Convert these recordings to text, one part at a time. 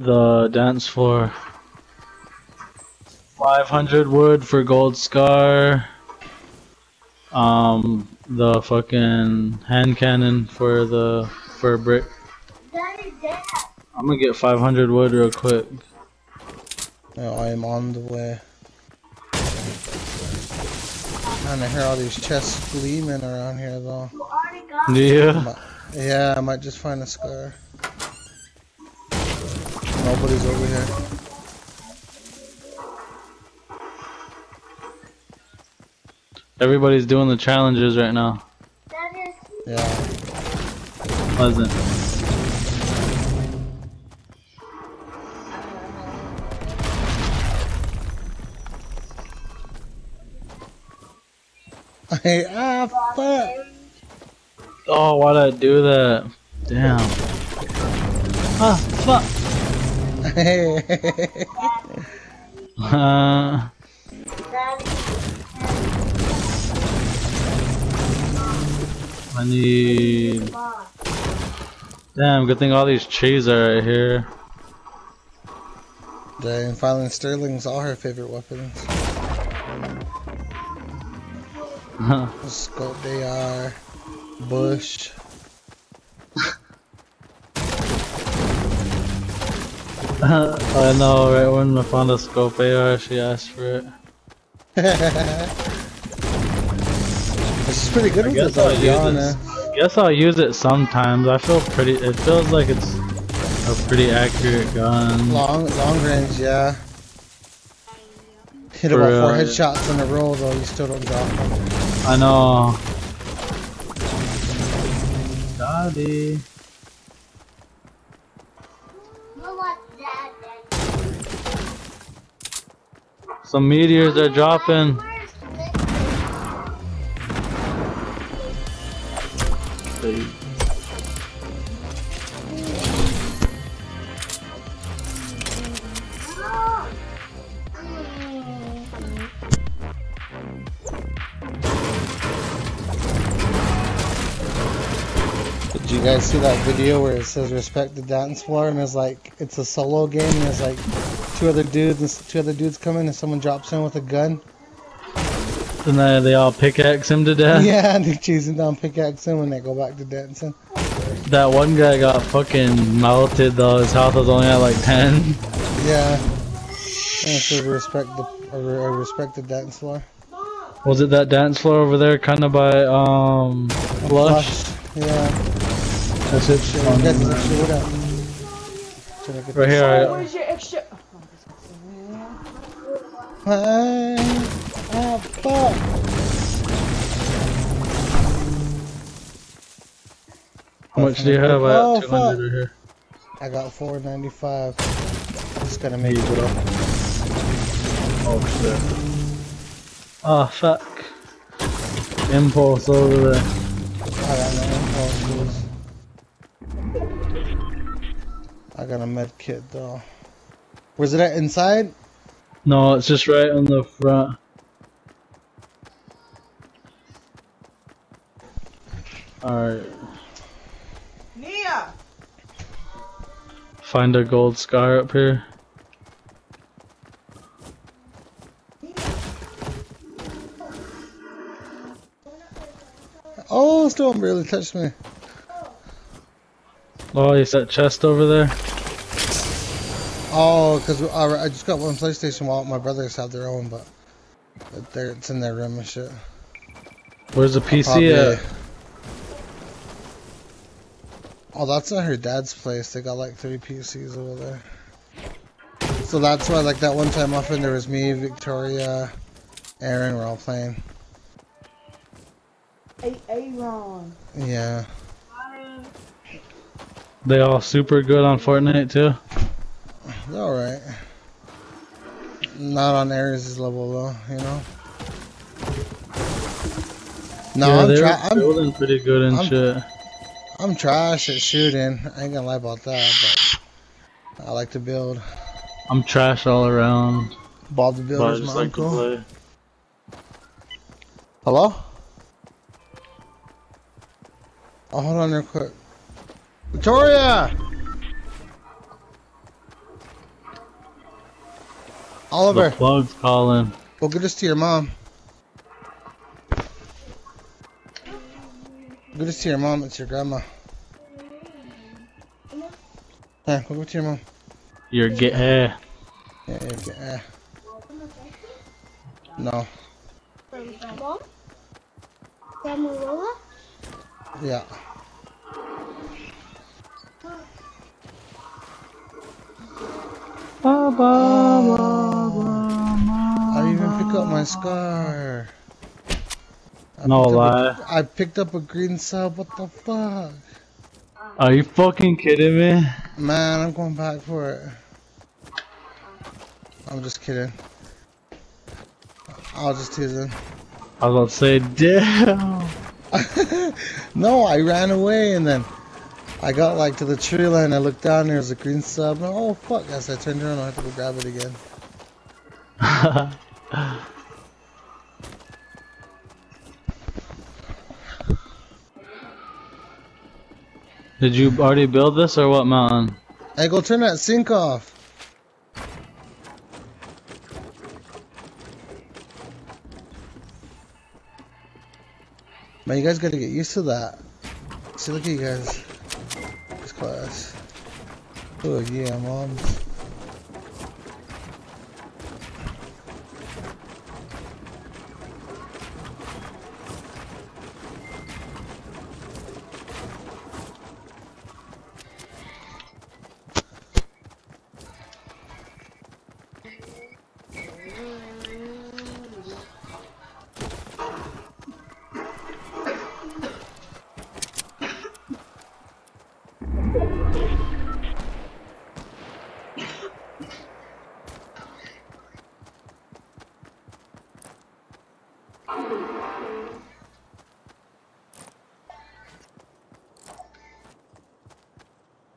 the dance floor. 500 wood for gold scar. Um, the fucking hand cannon for the for brick. I'm gonna get 500 wood real quick. Yeah, I am on the way. And I hear all these chests gleaming around here though. Yeah. Yeah, I might just find a scar. Nobody's over here. Everybody's doing the challenges right now. Yeah. Pleasant. Hey, ah, fuck! Oh, why'd I do that? Damn. Ah, fuck. Hey. Uh, I need. Damn, good thing all these trees are right here. Dang, finally Sterling's all her favorite weapons. Scope AR, Bush. I know, right when I found a scope AR, she asked for it. She's pretty good I with guess I'll use it. Guess I'll use it sometimes. I feel pretty. It feels like it's a pretty accurate gun. Long, long range, yeah. Hit For about four real, yeah. headshots in a row though, you still don't drop them. I know. Daddy. Some meteors are dropping. Did you guys see that video where it says respect the dance floor and it's like it's a solo game and it's like two other dudes and two other dudes come in and someone drops in with a gun? And then they all pickaxe him to death. Yeah, and they're chasing down pickaxe him when they go back to dancing. That one guy got fucking melted though. His health was only at like 10. Yeah. And it says respect the or, or respect the dance floor. Was it that dance floor over there, kind of by um Flush? Yeah. That's it. Shit, you guys actually what up? Trying to get right here. I, Where's your extra? Hey, ah, fuck. how much do you have? I Oh, have 200 right here. I got 495. Just gonna make it up. Oh shit. Oh fuck. Impulse over there. I got no impulses. I got a med kit though. Was it at inside? No, it's just right on the front. Alright. Nia! Find a gold scar up here. Oh, Storm really touched me. Oh, you that chest over there? Oh, because I, I just got one PlayStation while my brothers have their own, but but they're, it's in their room and shit. Where's the PC Probably- at? Oh, that's at her dad's place. They got like three PCs over there. So that's why, like that one time off, and there was me, Victoria, Aaron, we're all playing. A Aaron. Yeah. They all super good on Fortnite too? They're alright. Not on Ares' level though, you know. No, yeah, I'm, they're tra- I'm building pretty good and I'm- shit. I'm trash at shooting. I ain't gonna lie about that, but I like to build. I'm trash all around. Bob the But I Builder's just my like to uncle. play. Hello? Oh, hold on real quick. Victoria! Oliver, The plug's calling. go get this to your mom. Go this to your mom. It's your grandma. Yeah, go get to your mom. You're get eh. Yeah, yeah, yeah. yeah. No. Mom? Grandma Yeah. I didn't even pick up my ah. scar. I No picked lie. a- I picked up a green sub. What the fuck? Are you fucking kidding me? Man, I'm going back for it. I'm just kidding. I was just teasing. I was about to say, damn. no, I ran away and then I got like to the tree line. I looked down. There was a green sub. And, oh fuck! As I turned around, I had to go grab it again. Did you already build this or what mountain? Hey, go turn that sink off. Man, you guys gotta get used to that. See, look at you guys. This class. Oh yeah, mom.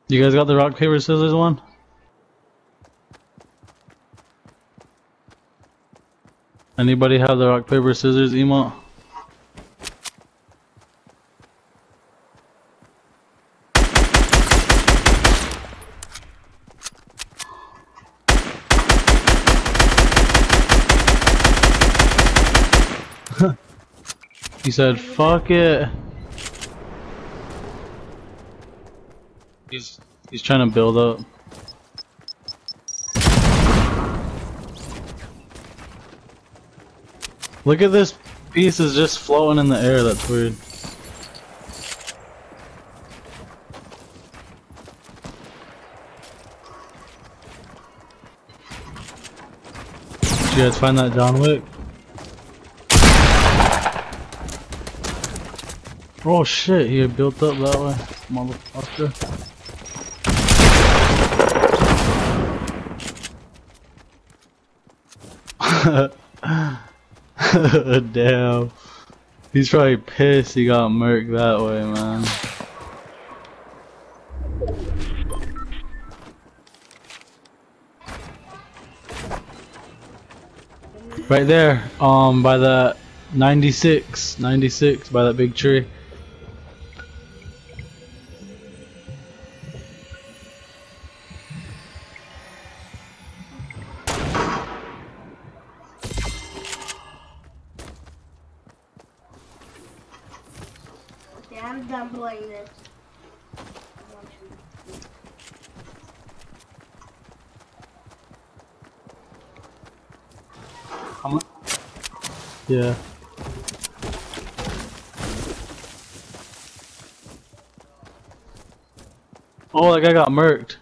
You guys got the rock, paper, scissors one? Anybody have the rock, paper, scissors emote? he said, fuck it. He's he's trying to build up. Look at this piece is just floating in the air, that's weird. Did you guys find that John Wick? Oh shit, he built up that way, motherfucker. Damn. He's probably pissed he got murked that way, man. Right there, um, by the 96, 96, by that big tree. This. How mu- Yeah. Oh, that guy got murked.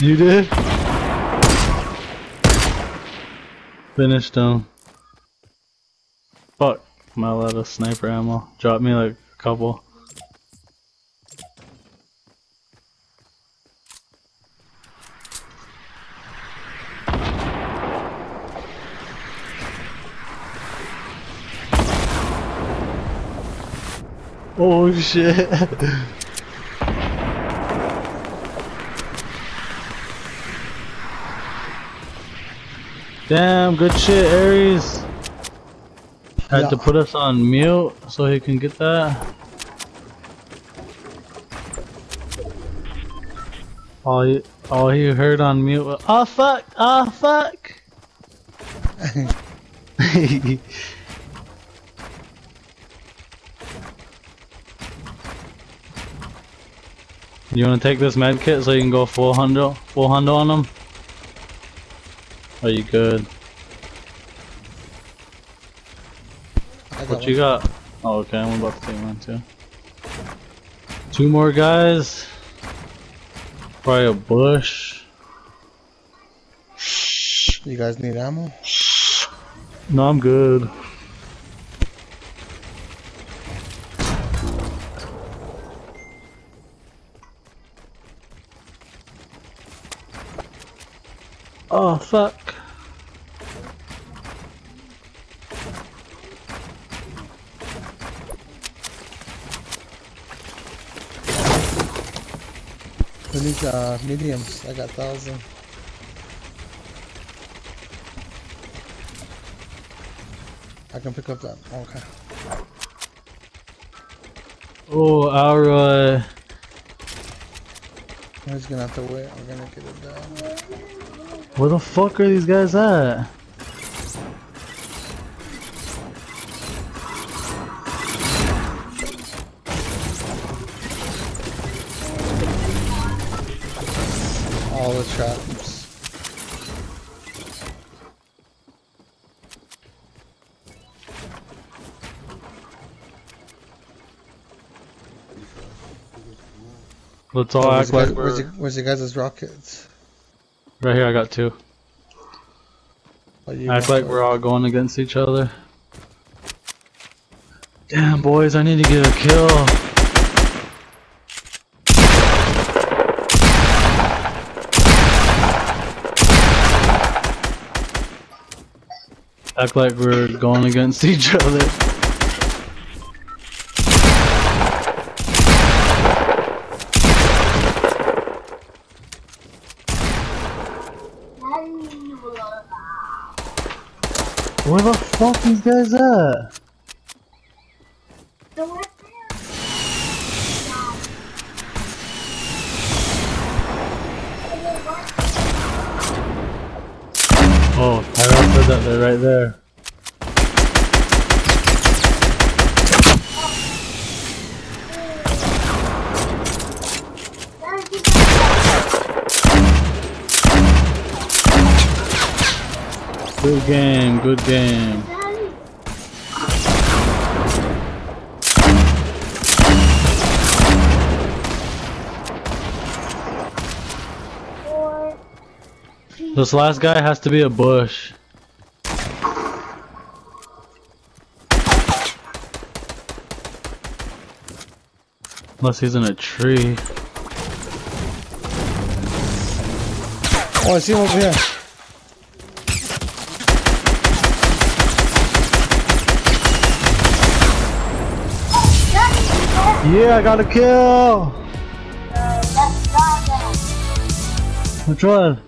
You did? Finished him. Fuck. I'm out of sniper ammo. Drop me like a couple. Oh shit. Damn, good shit, Aries. Had to put us on mute so he can get that. All you, all he heard on mute was, oh fuck, oh fuck. you wanna take this med kit so you can go full hundo, full hundo on him? Are you good? Got What you got? Oh, okay, I'm about to take mine too. Two more guys. Probably a bush. You guys need ammo? No, I'm good. Oh, fuck. Who needs uh, mediums? I got thousand. I can pick up that. Okay. Oh, our, uh, He's gonna have to wait. We're gonna get it done. where the fuck are these guys at? Traps. Let's all Oh, act like guys, where's, we're... your, where's your guys' rockets? Right here, I got two. Oh, you Act like we're all going against each other. Damn, boys, I need to get a kill. Act like we're going against each other. Where the fuck these guys at? Oh, I said right there. Good game, good game. This last guy has to be a bush. Unless he's in a tree. Oh, I see him over here. Yeah, I got a kill! Which one?